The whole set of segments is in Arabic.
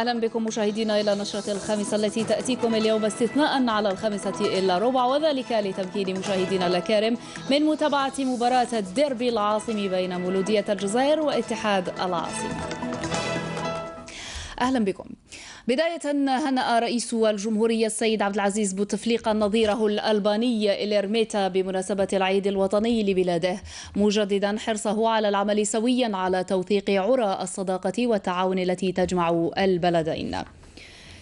أهلا بكم مشاهدينا إلى نشرة الخامسة التي تأتيكم اليوم استثناء على الخامسة إلا ربع وذلك لتمكين مشاهدينا الأكارم من متابعة مباراة الديربي العاصمي بين مولودية الجزائر واتحاد العاصمة. أهلا بكم. بداية هنأ رئيس الجمهورية السيد عبد العزيز بوتفليقة نظيره الألباني إليرميتا بمناسبة العيد الوطني لبلاده مجددا حرصه على العمل سويا على توثيق عرى الصداقة والتعاون التي تجمع البلدين.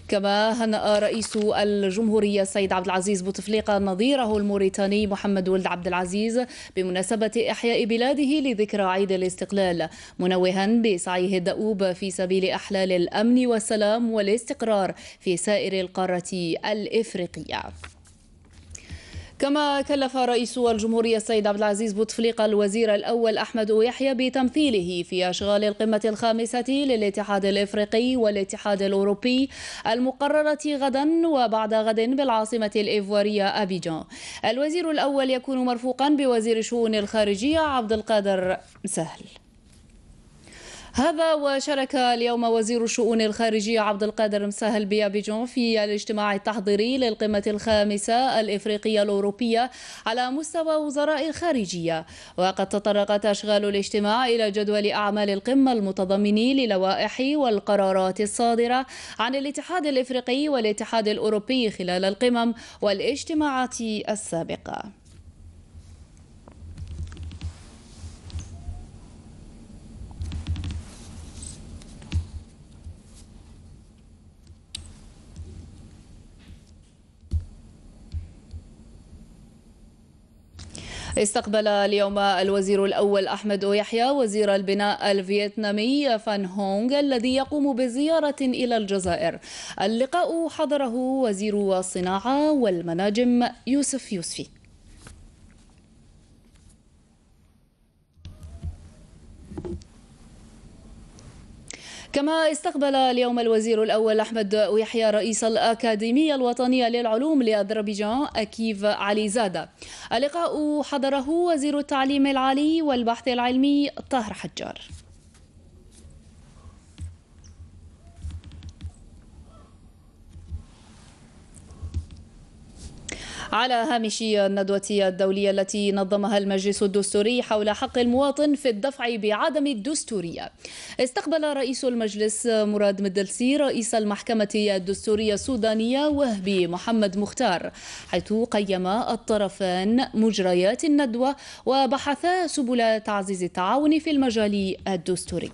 كما هنأ رئيس الجمهورية السيد عبد العزيز بوتفليقة نظيره الموريتاني محمد ولد عبد العزيز بمناسبة إحياء بلاده لذكرى عيد الاستقلال منوها بسعيه الدؤوب في سبيل إحلال الأمن والسلام والاستقرار في سائر القارة الإفريقية. كما كلف رئيس الجمهورية السيد عبد العزيز بوتفليقة الوزير الأول أحمد يحيى بتمثيله في أشغال القمة الخامسة للاتحاد الإفريقي والاتحاد الأوروبي المقررة غدا وبعد غد بالعاصمة الإيفوارية أبيجان. الوزير الأول يكون مرفوقا بوزير الشؤون الخارجية عبد القادر سهل. هذا وشارك اليوم وزير الشؤون الخارجية عبد القادر مسهل بيابيجون في الاجتماع التحضيري للقمة الخامسة الإفريقية الأوروبية على مستوى وزراء الخارجية وقد تطرقت أشغال الاجتماع إلى جدول أعمال القمة المتضمن للوائح والقرارات الصادرة عن الاتحاد الإفريقي والاتحاد الأوروبي خلال القمم والاجتماعات السابقة. استقبل اليوم الوزير الأول أحمد يحيى وزير البناء الفيتنامي فان هونغ الذي يقوم بزيارة إلى الجزائر. اللقاء حضره وزير الصناعة والمناجم يوسف يوسفي. كما استقبل اليوم الوزير الأول أحمد يحيى رئيس الأكاديمية الوطنية للعلوم لأذربيجان أكيف علي زادة. اللقاء حضره وزير التعليم العالي والبحث العلمي طاهر حجار. على هامش الندوة الدولية التي نظمها المجلس الدستوري حول حق المواطن في الدفع بعدم الدستورية. استقبل رئيس المجلس مراد مدلسي رئيس المحكمة الدستورية السودانية وهبي محمد مختار حيث قيم الطرفان مجريات الندوة وبحثا سبل تعزيز التعاون في المجال الدستوري.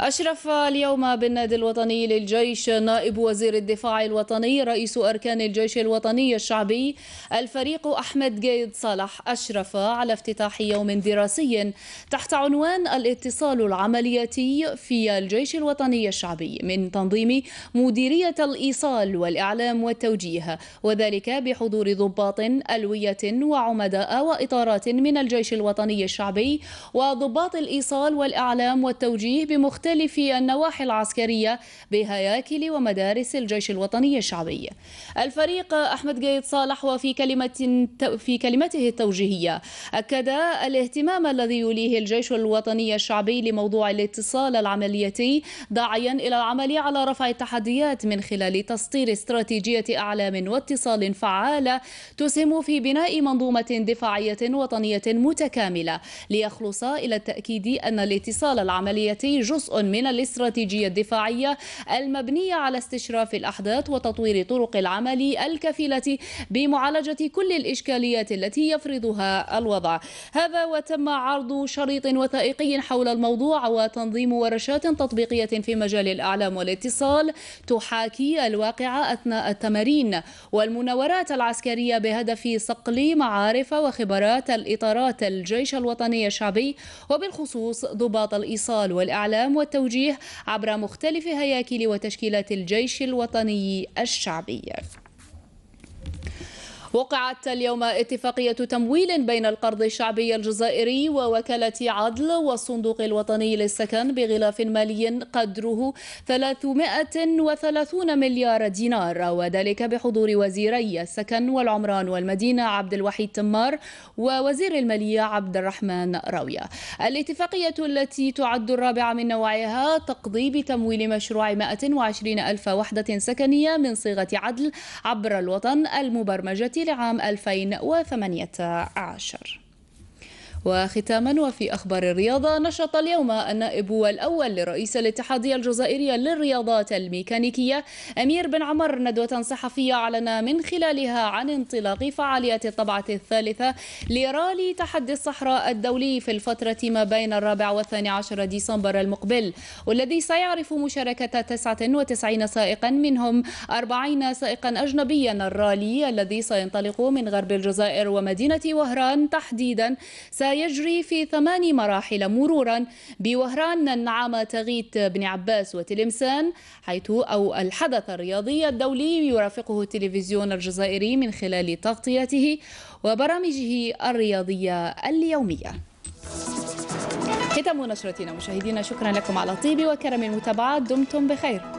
أشرف اليوم بالنادي الوطني للجيش نائب وزير الدفاع الوطني رئيس أركان الجيش الوطني الشعبي الفريق أحمد جيد صالح أشرف على افتتاح يوم دراسي تحت عنوان الاتصال العملياتي في الجيش الوطني الشعبي من تنظيم مديرية الإيصال والإعلام والتوجيه وذلك بحضور ضباط ألوية وعمداء وإطارات من الجيش الوطني الشعبي وضباط الإيصال والإعلام والتوجيه بمختلف مختلف النواحي العسكرية بهياكل ومدارس الجيش الوطني الشعبي. الفريق أحمد قيد صالح وفي كلمة في كلمته التوجيهية أكد الاهتمام الذي يوليه الجيش الوطني الشعبي لموضوع الاتصال العملياتي داعيا إلى العمل على رفع التحديات من خلال تسطير استراتيجية أعلام واتصال فعالة تسهم في بناء منظومة دفاعية وطنية متكاملة ليخلص إلى التأكيد أن الاتصال العملياتي جزء من الاستراتيجية الدفاعية المبنية على استشراف الأحداث وتطوير طرق العمل الكفيلة بمعالجة كل الإشكاليات التي يفرضها الوضع. هذا وتم عرض شريط وثائقي حول الموضوع وتنظيم ورشات تطبيقية في مجال الإعلام والاتصال تحاكي الواقع أثناء التمارين والمناورات العسكرية بهدف صقل معارف وخبرات الإطارات الجيش الوطني الشعبي وبالخصوص ضباط الإيصال والإعلام والتوجيه عبر مختلف هياكل وتشكيلات الجيش الوطني الشعبي. وقعت اليوم اتفاقية تمويل بين القرض الشعبي الجزائري ووكالة عدل والصندوق الوطني للسكن بغلاف مالي قدره 330 مليار دينار وذلك بحضور وزيري السكن والعمران والمدينة عبد الوحيد تمار ووزير المالية عبد الرحمن راوية. الاتفاقية التي تعد الرابعة من نوعها تقضي بتمويل مشروع 120 ألف وحدة سكنية من صيغة عدل عبر الوطن المبرمجة لعام 2018 وختاما وفي أخبار الرياضة نشط اليوم النائب الأول لرئيس الاتحادية الجزائرية للرياضات الميكانيكية أمير بن عمر ندوة صحفية أعلن من خلالها عن انطلاق فعاليات الطبعة الثالثة لرالي تحدي الصحراء الدولي في الفترة ما بين الرابع والثاني عشر ديسمبر المقبل والذي سيعرف مشاركة 99 سائقا منهم 40 سائقا أجنبيا الرالي الذي سينطلق من غرب الجزائر ومدينة وهران تحديدا سيجري في ثمان مراحل مرورا بوهران النعامة تغيت بن عباس وتلمسان حيث أو الحدث الرياضي الدولي يرافقه التلفزيون الجزائري من خلال تغطيته وبرامجه الرياضية اليومية. ختام نشرتنا مشاهدينا شكرا لكم على طيب وكرم المتابعة دمتم بخير.